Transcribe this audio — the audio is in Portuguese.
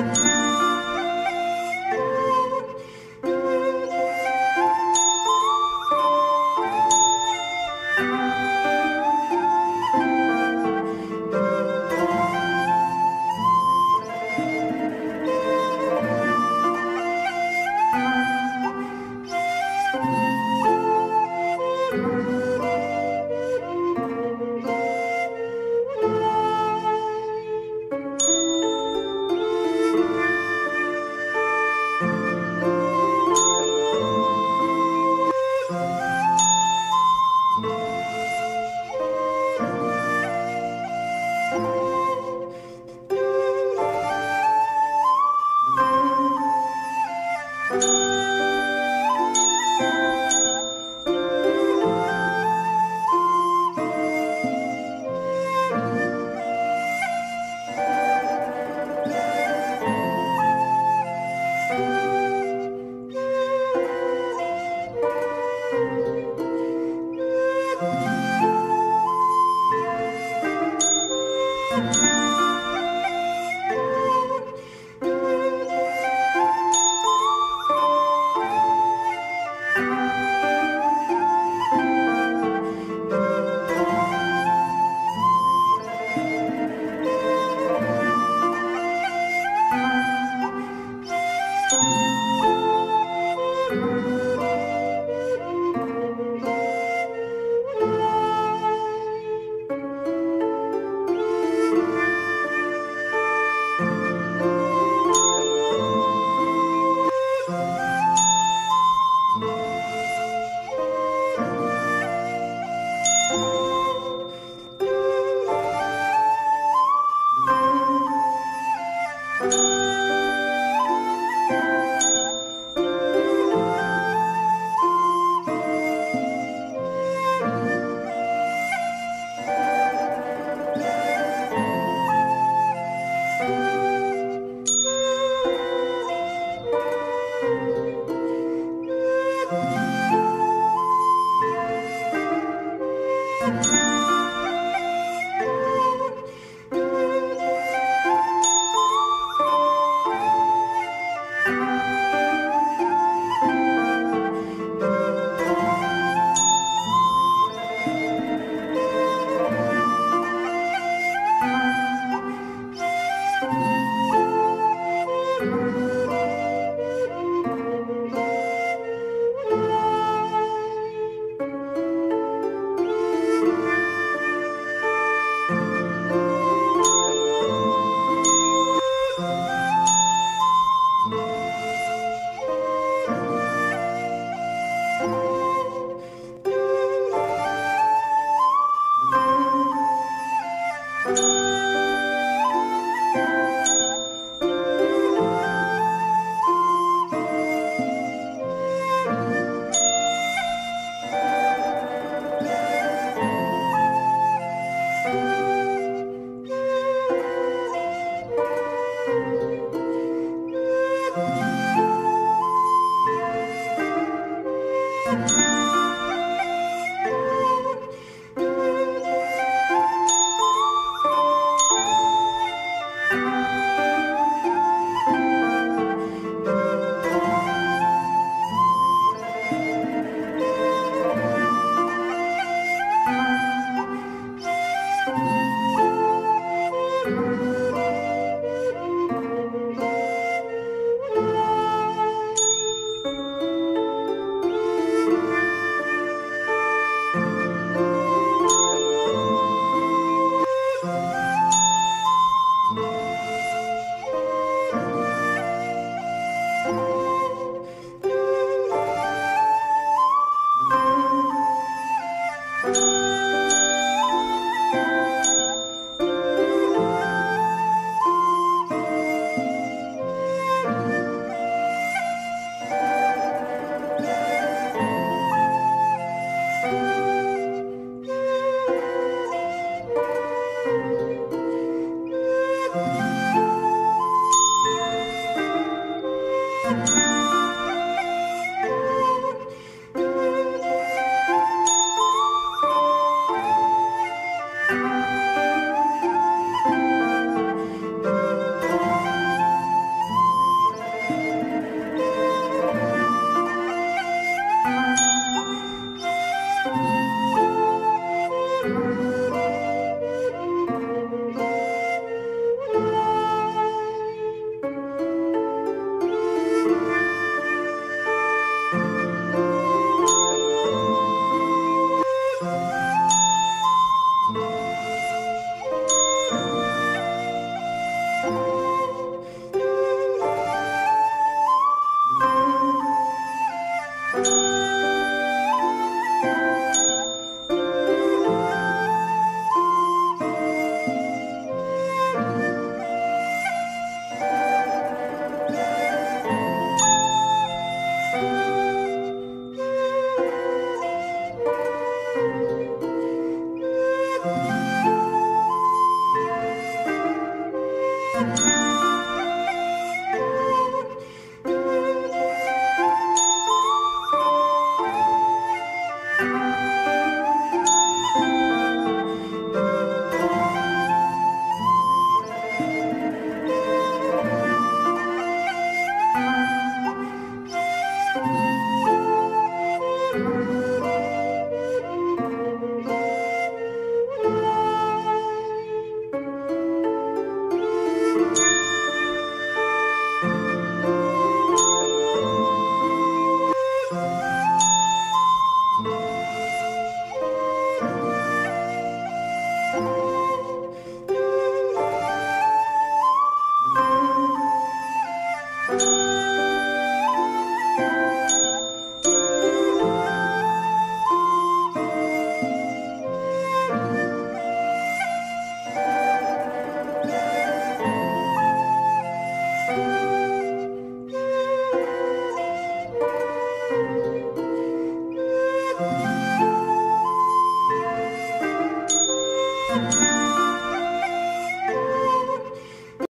Música